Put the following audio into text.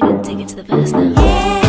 beat and take it to the past level. Yeah.